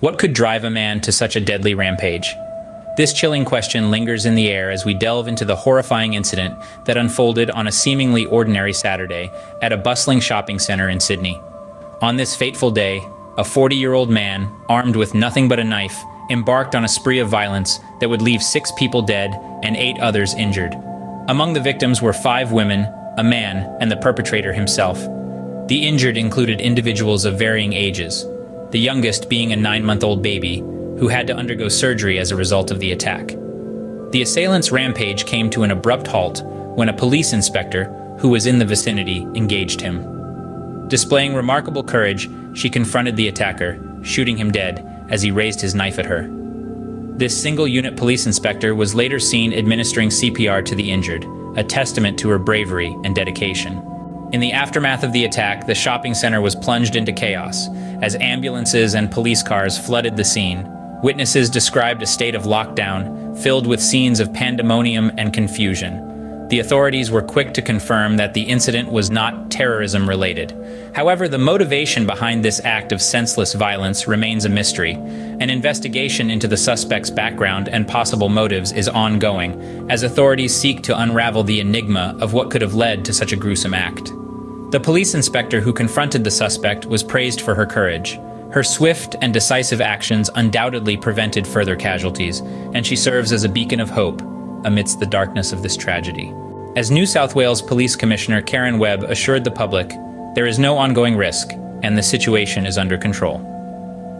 What could drive a man to such a deadly rampage? This chilling question lingers in the air as we delve into the horrifying incident that unfolded on a seemingly ordinary Saturday at a bustling shopping center in Sydney. On this fateful day, a 40 year old man, armed with nothing but a knife, embarked on a spree of violence that would leave six people dead and eight others injured. Among the victims were five women, a man, and the perpetrator himself. The injured included individuals of varying ages, the youngest being a nine month old baby who had to undergo surgery as a result of the attack. The assailant's rampage came to an abrupt halt when a police inspector, who was in the vicinity, engaged him. Displaying remarkable courage, she confronted the attacker, shooting him dead as he raised his knife at her. This single unit police inspector was later seen administering CPR to the injured, a testament to her bravery and dedication. In the aftermath of the attack, the shopping center was plunged into chaos as ambulances and police cars flooded the scene, Witnesses described a state of lockdown, filled with scenes of pandemonium and confusion. The authorities were quick to confirm that the incident was not terrorism related. However, the motivation behind this act of senseless violence remains a mystery. An investigation into the suspect's background and possible motives is ongoing, as authorities seek to unravel the enigma of what could have led to such a gruesome act. The police inspector who confronted the suspect was praised for her courage. Her swift and decisive actions undoubtedly prevented further casualties, and she serves as a beacon of hope amidst the darkness of this tragedy. As New South Wales Police Commissioner Karen Webb assured the public, there is no ongoing risk, and the situation is under control.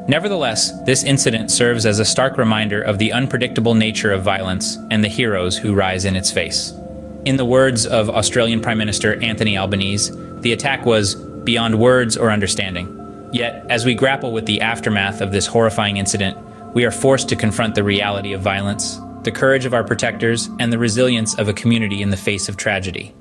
Nevertheless, this incident serves as a stark reminder of the unpredictable nature of violence and the heroes who rise in its face. In the words of Australian Prime Minister Anthony Albanese, the attack was beyond words or understanding. Yet, as we grapple with the aftermath of this horrifying incident, we are forced to confront the reality of violence, the courage of our protectors, and the resilience of a community in the face of tragedy.